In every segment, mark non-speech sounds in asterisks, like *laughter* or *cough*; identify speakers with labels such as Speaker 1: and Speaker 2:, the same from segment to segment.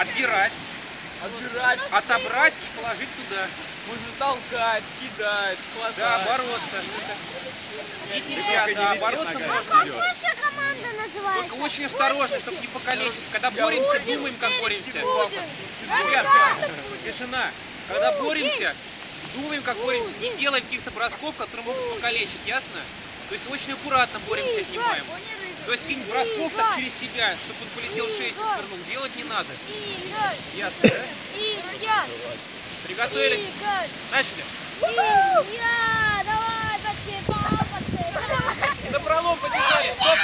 Speaker 1: отбирать,
Speaker 2: Отбирать.
Speaker 1: отобрать и положить туда.
Speaker 2: Можно толкать, кидать, хватать.
Speaker 1: Да, бороться. Нельзя, да, бороться можно.
Speaker 3: Как ваша команда называется?
Speaker 1: Только очень осторожно, чтобы не покалечить. Когда боремся,
Speaker 3: Будем,
Speaker 1: думаем, как боремся.
Speaker 3: Будем.
Speaker 1: Ребят,
Speaker 3: Наша будет.
Speaker 1: тишина. Когда боремся, думаем, как боремся. Не делаем каких-то бросков, которые могут покалечить, ясно? То есть очень аккуратно боремся, отнимаем. То есть каких-нибудь бросков так через себя, чтобы он полетел шеей свернул, делать не надо. Ясно, да? Приготовились? Начали. На пролом побежали. Стоп.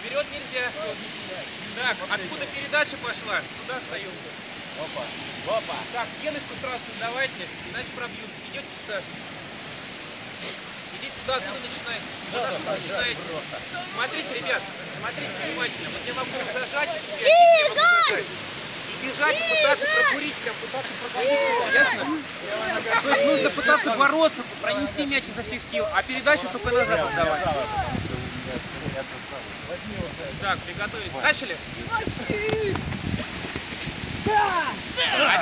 Speaker 1: Вперед нельзя. Так, откуда передача пошла? Сюда встаем.
Speaker 2: Опа. Опа.
Speaker 1: Так, стеночку сразу давайте, иначе пробьют. Идете сюда. Идите сюда, откуда начинаете? Сюда, откуда начинаете. Смотрите, ребят, смотрите внимательно. Вот я могу зажать себя. я могу зажать. И бежать, и пытаться пробурить, прям пытаться прогонить его, ясно? То есть нужно пытаться бороться, пронести мяч изо всех сил, а передачу только назад отдавать. Так, приготовились. Начали?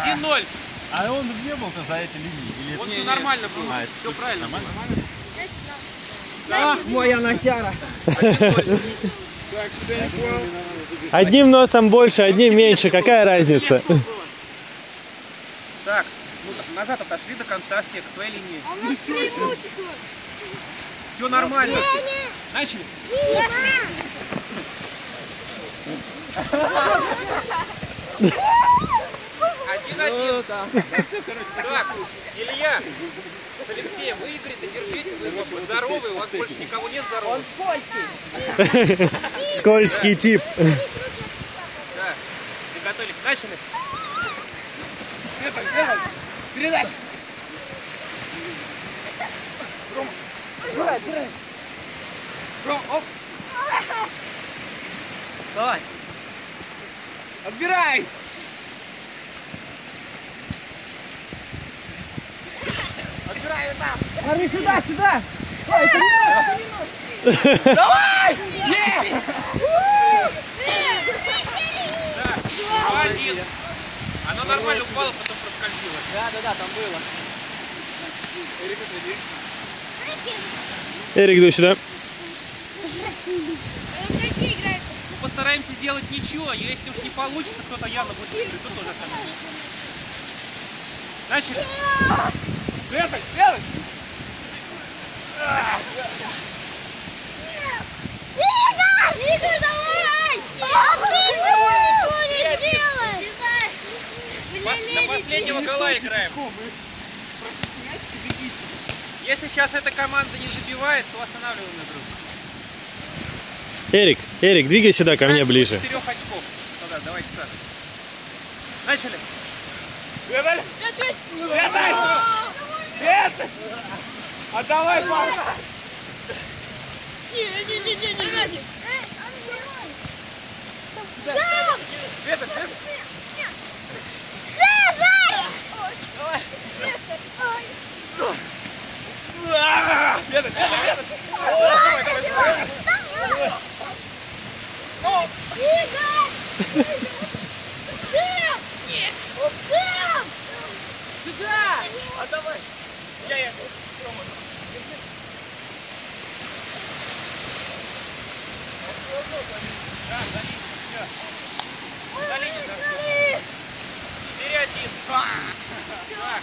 Speaker 1: 1-0.
Speaker 4: А он не был-то за этой линией? Или
Speaker 1: Вот
Speaker 4: это-
Speaker 1: все нормально было.
Speaker 4: А, это
Speaker 1: Все правильно. было.
Speaker 2: Ах, моя носяра.
Speaker 5: Одним носом больше, одним меньше. Какая разница?
Speaker 1: Так, ну назад отошли до конца все, к своей линии.
Speaker 3: А у нас преимущество.
Speaker 1: Все нормально. Начали. Один-один. Так, Илья с Алексеем, вы Игорь-то держите, вы бы здоровый, у вас больше никого нет здоровых.
Speaker 2: Скользкий. *laughs*
Speaker 5: Скользкий тип.
Speaker 1: Да, приготовились, начали.
Speaker 2: Передача. Отбирай, отбирай. Ром, оп. Давай. Отбирай. Отбирай вот там. Смотри сюда, сюда. Ой, это не нож, это не нож. Давай! Есть!
Speaker 1: Один. Оно нормально упало, потом проскользило.
Speaker 2: Да, да, да, там было.
Speaker 5: Эрик, иди сюда.
Speaker 3: Какие играют?
Speaker 1: Ну, постараемся сделать ничего, если уж не получится, кто-то явно будет то тоже остановится. Начали.
Speaker 2: Прятать, прятать.
Speaker 3: Игорь! Игорь, давай! А ты чего ничего не делаешь?
Speaker 1: Пос- До последнего гола играем. Если сейчас эта команда не забивает, то останавливаем игру.
Speaker 5: Эрик, Эрик, двигай сюда ко мне ближе.
Speaker 1: Четырех очков. Тогда давайте так. Начали.
Speaker 2: Прятать. Прятать. Прятать. Отдавай, папа.
Speaker 3: Не-не-не-не-не.
Speaker 2: Прятать, прятать. А, Прятать, прятать, прятать. Давай, давай, давай.
Speaker 3: Игорь! Сэм! Сэм!
Speaker 2: Сюда. Отдавай. Я, я.
Speaker 1: Да, за линию. Все. За линию зашли. 4-1. Так.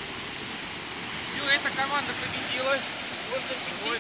Speaker 1: Все, эта команда победила. Вот